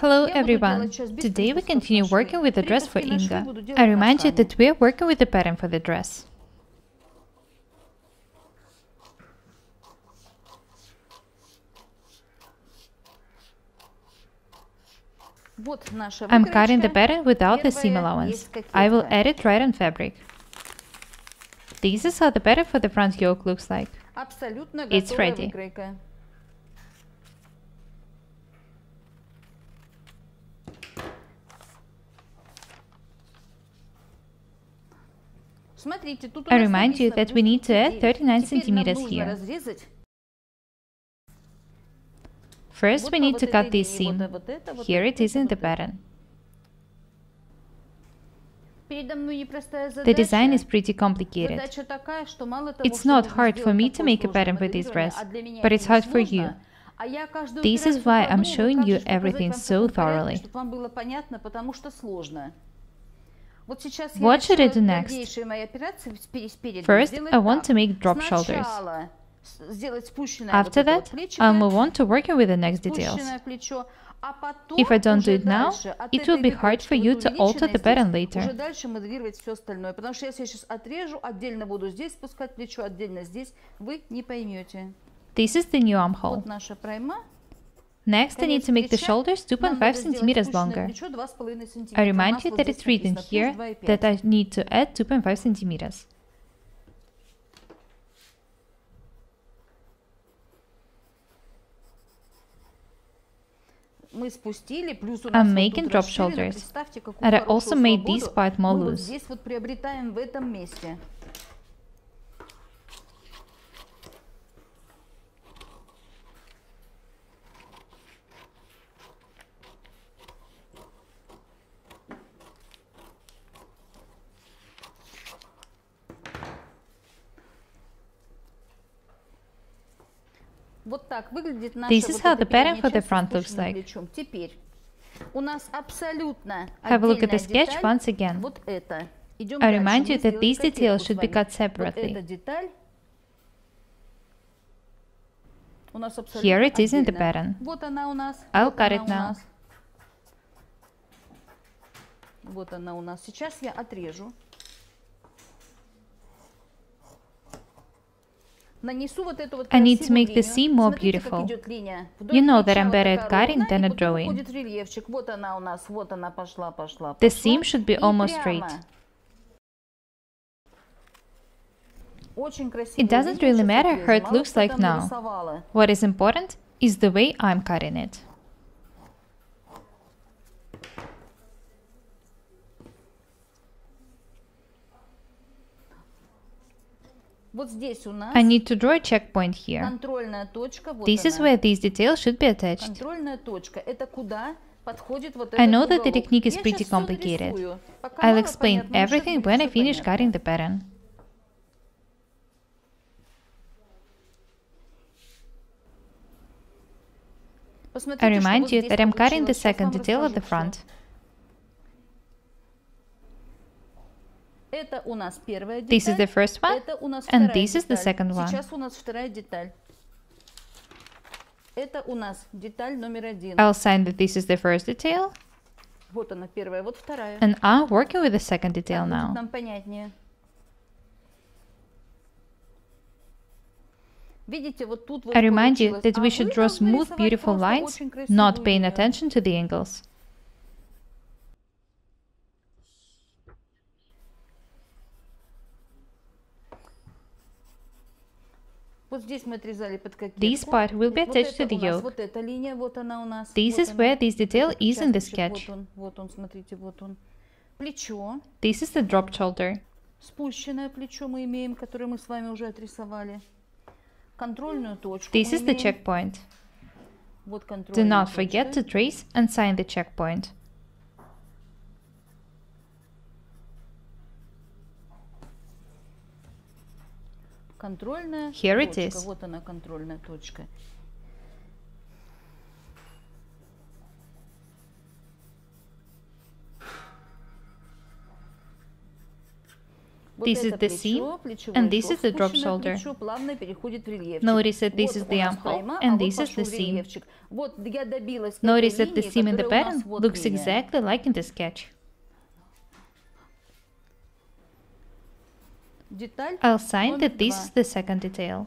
Hello everyone! Today we continue working with the dress for Inga. I remind you that we are working with the pattern for the dress. I'm cutting the pattern without the seam allowance. I will add it right on fabric. This is how the pattern for the front yoke looks like. It's ready. I remind you that we need to add 39 centimeters here. First we need to cut this seam. Here it is in the pattern. The design is pretty complicated. It's not hard for me to make a pattern for this dress, but it's hard for you. This is why I'm showing you everything so thoroughly. What should I do next? First, I want to make drop shoulders. After that, I'll move on to working with the next details. If I don't do it now, it will be hard for you to alter the pattern later. This is the new armhole. Next, I need to make the shoulders 2.5 centimeters longer. I remind you that it's written here that I need to add 2.5 centimeters. I'm making drop shoulders, and I also made this part more loose. This is how the pattern for the front looks like. Have a look at the sketch once again. I remind you that these details should be cut separately. Here it is in the pattern. I'll cut it now. Вот она у нас. Сейчас я отрежу. I need to make the seam more beautiful. You know that I'm better at cutting than at drawing. The seam should be almost straight. It doesn't really matter how it looks like now. What is important is the way I'm cutting it. I need to draw a checkpoint here. This is where these details should be attached. I know that the technique is pretty complicated. I'll explain everything when I finish cutting the pattern. I remind you that I'm cutting the second detail at the front. This is the first one, and this is the second one. I'll sign that this is the first detail, and I'm working with the second detail now. I remind you that we should draw smooth, beautiful lines, not paying attention to the angles. This part will be attached to the yoke. This is where this detail is in the sketch. This is the drop shoulder. This is the checkpoint. Do not forget to trace and sign the checkpoint. Here it is. Вот она контрольная точка. This is the seam, and this is the drop shoulder. Notice that this is the armhole, and this is the seam. Notice that the seam in the pattern looks exactly like in the sketch. I'll sign that this is the second detail.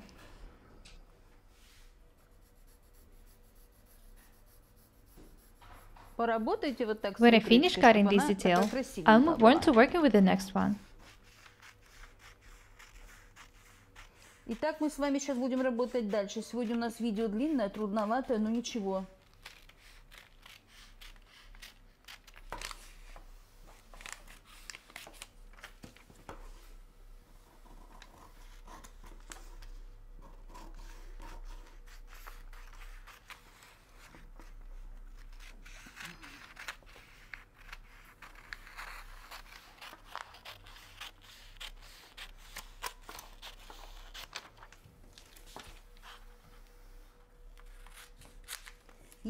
When I finish cutting this detail, I'll move on to working with the next one. Итак, мы с вами сейчас будем работать дальше. Сегодня у нас видео длинное, трудноватое, но ничего.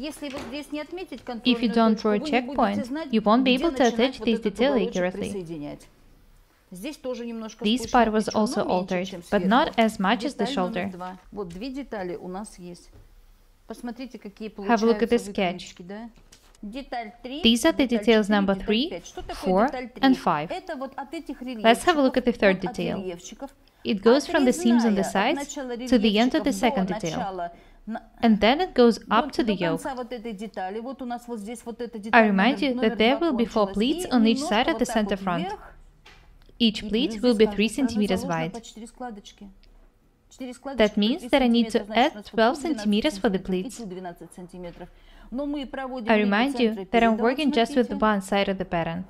If you don't draw a checkpoint, you won't be able to attach this detail accurately. This part was also altered, but not as much as the shoulder. Have a look at the sketch. These are the details number 3, 4 and 5. Let's have a look at the third detail. It goes from the seams on the sides to the end of the second detail. And then it goes up to the yoke. I remind you that there will be four pleats on each side of the center front. Each pleat will be 3 centimeters wide. That means that I need to add 12 centimeters for the pleats. I remind you that I'm working just with one side of the pattern.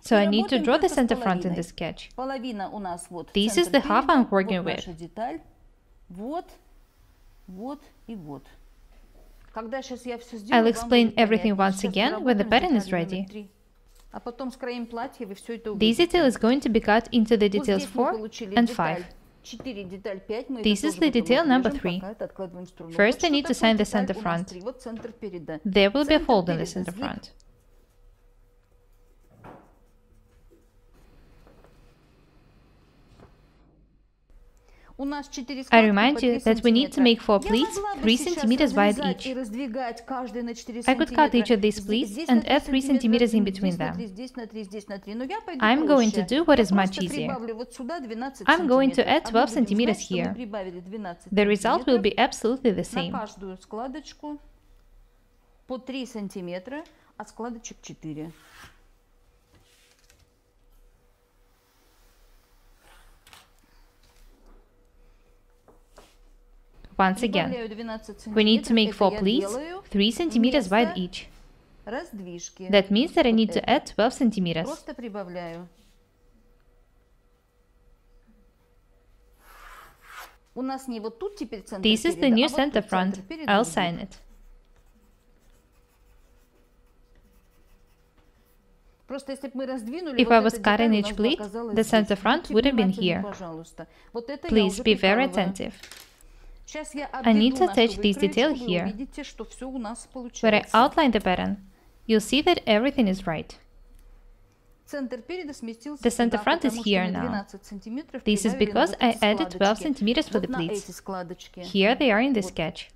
So I need to draw the center front in the sketch. This is the half I'm working with. I'll explain everything once again when the pattern is ready. This detail is going to be cut into the details 4 and 5. This is the detail number 3. First I need to sign the center front. There will be a fold in the center front. I remind you that we need to make four pleats 3 cm wide each. I could cut each of these pleats and add 3 cm in between them. I'm going to do what is much easier. I'm going to add 12 cm here. The result will be absolutely the same. по 3 сантиметра от складочек 4. Once again, we need to make 4 pleats 3 centimeters wide each. That means that I need to add 12 centimeters. This is the new center front. I'll sign it. If I was cutting each pleat, the center front would have been here. Please be very attentive. I need to attach this detail here. Where I outline the pattern, you'll see that everything is right. The center front is here now. This is because I added 12 centimeters for the pleats. Here they are in the sketch.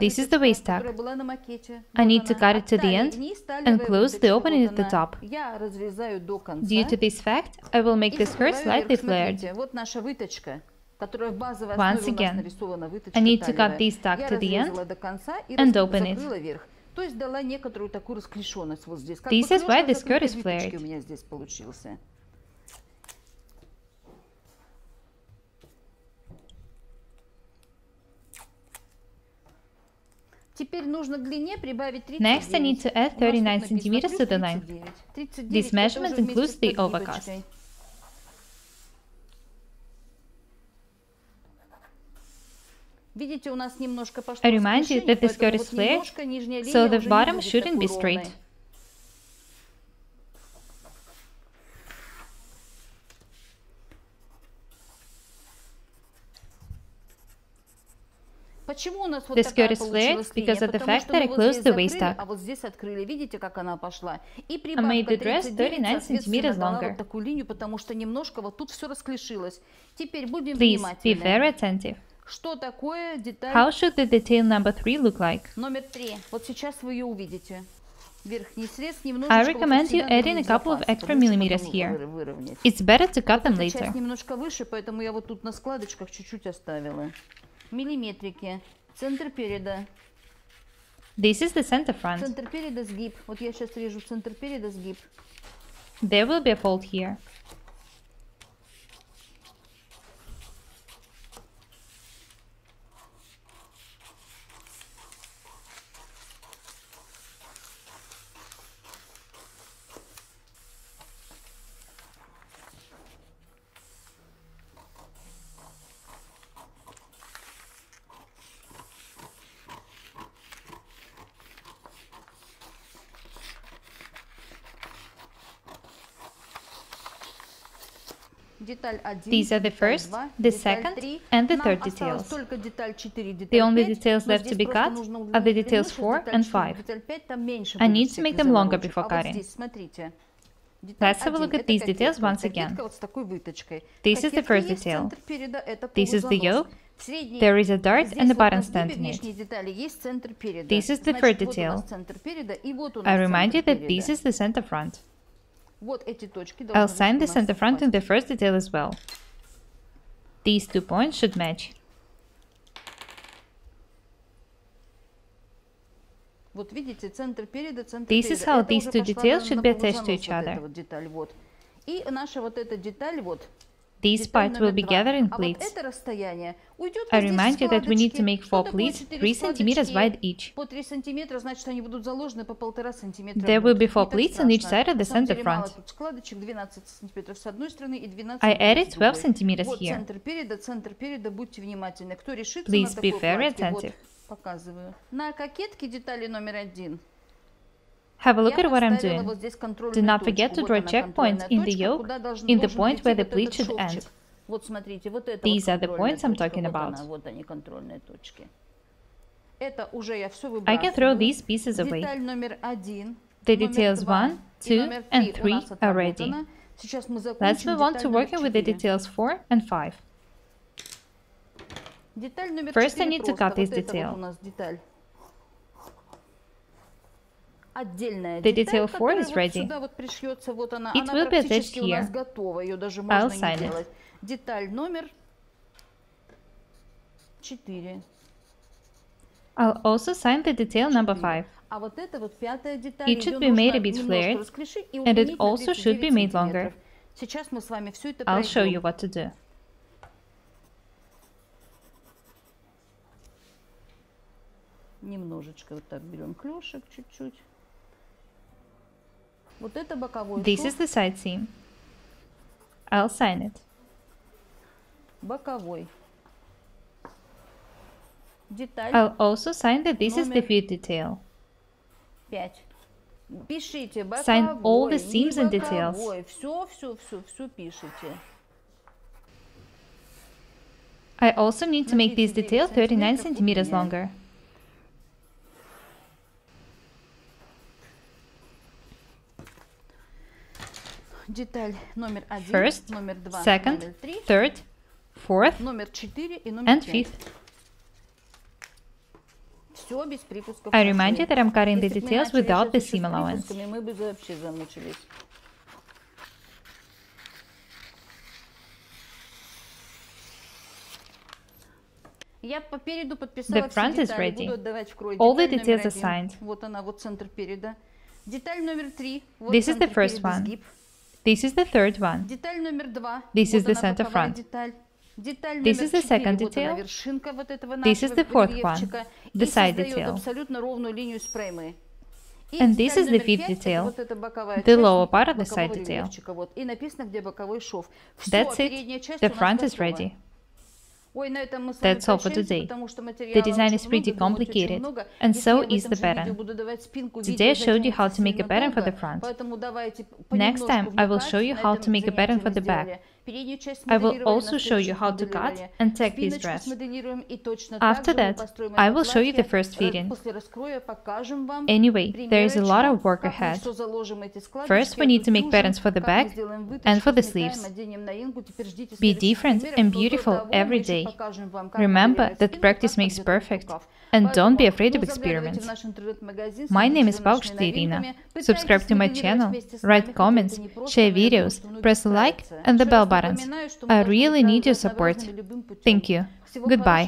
This is the waist tuck. I need to cut it to the end and close the opening at the top. Due to this fact, I will make the skirt slightly flared. Once again, I need to cut this tuck to the end and open it. This is why the skirt is flared. Next, I need to add 39 cm to the length. This measurement includes the overcast. I remind you that the skirt is flared, so the bottom shouldn't be straight. The skirt is flared because of the fact that I closed the waist tuck. I made the dress 39 centimeters longer. Please be very attentive. Что такое деталь? How should the detail number 3 look like? Номер 3. Вот сейчас вы ее увидите. Верхний срез I recommend you adding a couple of extra millimeters here. It's better to cut them later. Часть немножко выше, поэтому я вот тут на складочках чуть-чуть оставила. Миллиметрики. Центр переда. This is the center front. Центр переда сгиб. Вот я сейчас режу центр переда сгиб. There will be a fold here. These are the first, the second, and the third details. The only details left to be cut are the details 4 and 5. I need to make them longer before cutting. Let's have a look at these details once again. This is the first detail. This is the yoke. There is a dart and a button stand in it. This is the third detail. I remind you that this is the center front. I'll sign the center front in the first detail as well. These two points should match. This is how these two details should be attached to each other. These parts will be gathered in pleats. I remind you that we need to make 4 pleats 3 cm wide each. There will be 4 pleats on each side of the center front. I added 12 cm here. Please be very attentive. Have a look at what I'm doing. Do not forget to draw checkpoints in the yoke in the point where the pleat should end. These are the points I'm talking about. I can throw these pieces away. The details 1, 2 and 3 are ready. Let's move on to working with the details 4 and 5. First I need to cut this detail. The detail 4 is ready. It will be attached here. I'll sign it. Деталь номер 4. I'll also sign the detail number 5. It should be made a bit flared, and it also should be made longer. I'll show you what to do. Немножечко вот так берем клешек чуть-чуть. This is the side seam. I'll sign it. Боковой. Деталь. I'll also sign that this is the view detail. 5. Пишите боковой, Sign all the seams and details. Все, все, все, все пишите. I also need to make this detail 39 centimeters longer. First, second, third, fourth, and fifth. I remind you that I'm cutting the details without the seam allowance. The front is ready. All the details are signed. This is the first one. This is the third one. This is the center front. This is the second detail. This is the fourth one, the side detail. And this is the fifth detail, the lower part of the side detail. That's it, the front is ready. That's all for today. The design is pretty complicated, and so is the pattern. Today I showed you how to make a pattern for the front. Next time I will show you how to make a pattern for the back. I will also show you how to cut and tag this dress. After that, I will show you the first fitting. Anyway, there is a lot of work ahead. First, we need to make patterns for the back and for the sleeves. Be different and beautiful every day. Remember that practice makes perfect, and don't be afraid of experiments. My name is Paukshte Irina. Subscribe to my channel, write comments, share videos, press like and the bell button buttons. I really need your support. Thank you. Goodbye.